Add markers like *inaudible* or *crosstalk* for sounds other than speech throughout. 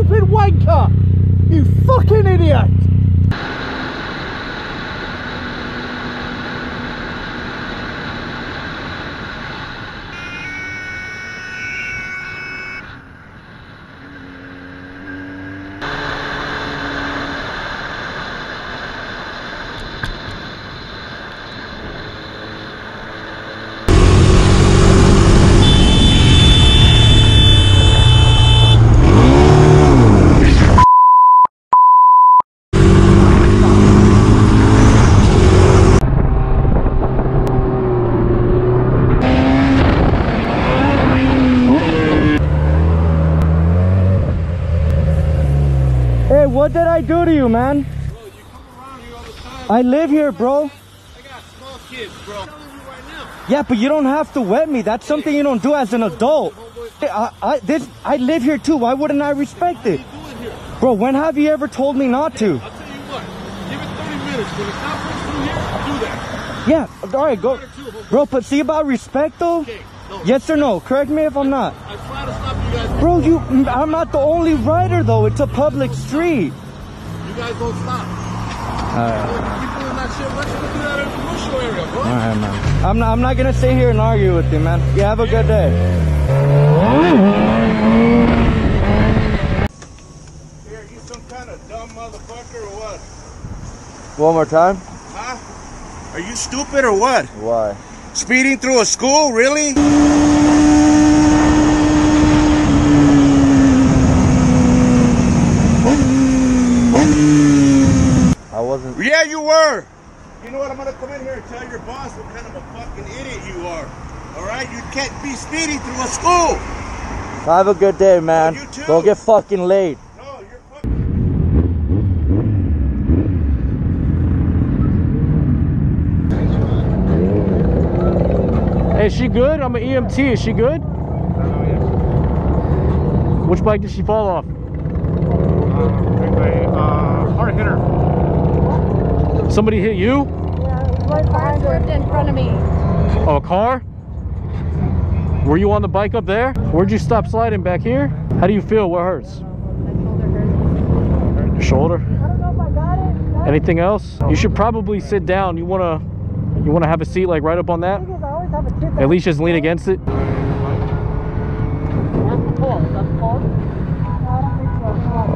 stupid wanker! You fucking idiot! What did I do to you, man? Bro, you come around here all the time. I live here, bro. I got small kids, bro. I'm telling you right. Yeah, but you don't have to wet me. That's something you don't do as an adult. I, I, this, I live here too. Why wouldn't I respect it? What are you doing here? Bro, when have you ever told me not to? I'll tell you what. Give it 30 minutes. When it's not through here, do that. Yeah, all right, go. One or two, homeboy. Bro, but see about respect though? Yes or no? Correct me if I'm not. I try to stop you guys. Bro, you, I'm not the only rider though. It's a public street. You guys don't stop. Alright, You keep that shit. Let's do that in a commercial area, bro. alright, man. I'm not, I'm not gonna sit here and argue with you, man. You have a good day. Here, you some kind of dumb motherfucker or what? One more time. Huh? Are you stupid or what? Why? Speeding through a school, really? I wasn't. Yeah, you were. You know what? I'm gonna come in here and tell your boss what kind of a fucking idiot you are. All right, you can't be speeding through a school. Have a good day, man. you too. Don't get fucking late. No, you're fucking. Hey, is she good? I'm an EMT. Is she good? Which bike did she fall off? uh, hard hitter. Somebody hit you? Car swerved in front of me. Oh, a car? Were you on the bike up there? Where'd you stop sliding back here? How do you feel? What hurts? Your shoulder? I don't know if I got it. Got Anything else? You should probably sit down. You wanna you wanna have a seat like right up on that? At least just lean against it. Well,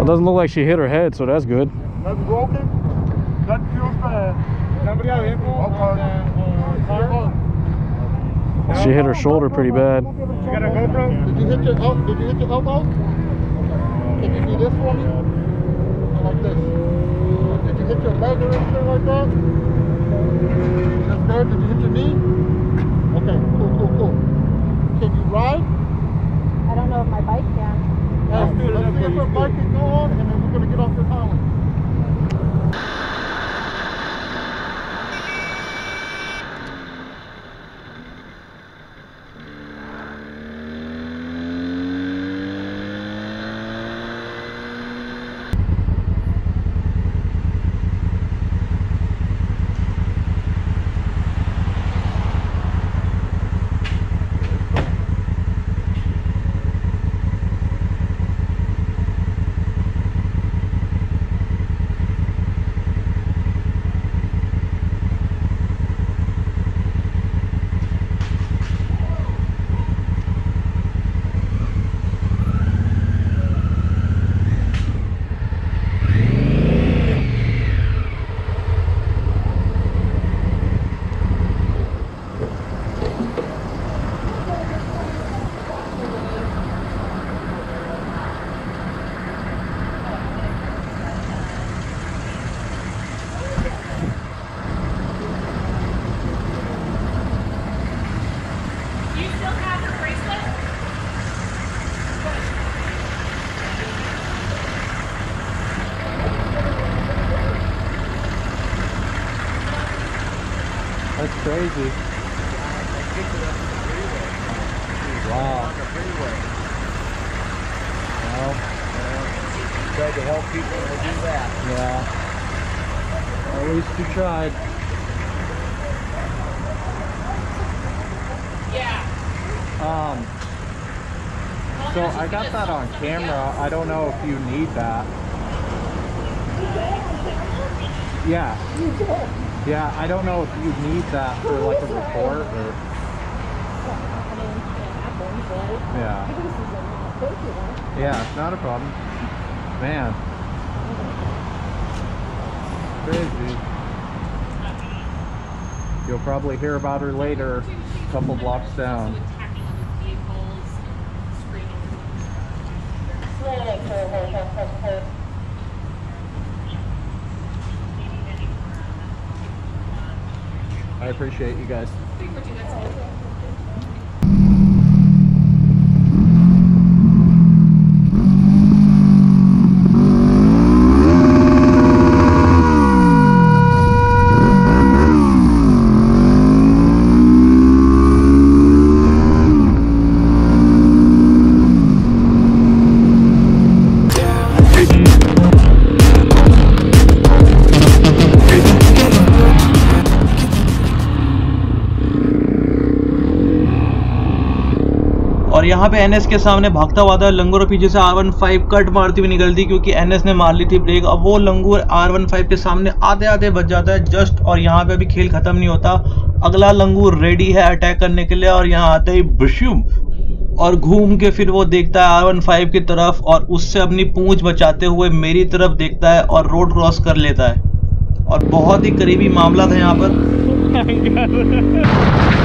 it doesn't look like she hit her head, so that's good. That's broken. That feels bad. Somebody out here? She hit her shoulder pretty bad. You got a GoPro? Did you hit your el- Did you hit your elbow? Can you do this for me? Like this. Did you hit your leg or anything like that? That's good. Did you hit your knee? Okay. Cool. Cool. Cool. Can you ride? I don't know if my bike can. Let's see if her bike can go on, and then we're gonna get off this highway. That's crazy. Wow. Well, Tried to help people to do that. yeah. At least you tried. Yeah. Um, so I got that on camera. I don't know if you need that. Yeah. Yeah, I don't know if you need that for like a report or. Yeah. Yeah, not a problem. Man. Crazy. You'll probably hear about her later, a couple blocks down. I appreciate you guys. और यहाँ पे NS के सामने भागता हुआ था लंगूर और पीछे से आर वन फाइव कट मारती हुई निकलती क्योंकि एनएस ने मार ली थी ब्रेक अब वो लंगूर आर वन फाइव के सामने आते आते बच जाता है जस्ट और यहाँ पे अभी खेल खत्म नहीं होता। अगला लंगूर रेडी है अटैक करने के लिए और यहाँ आते ही बशुम और घूम के फिर वो देखता है आर वन फाइव की तरफ़ और उससे अपनी पूंछ बचाते हुए मेरी तरफ़ देखता है और रोड क्रॉस कर लेता है। और बहुत ही करीबी मामला था यहाँ पर। *laughs*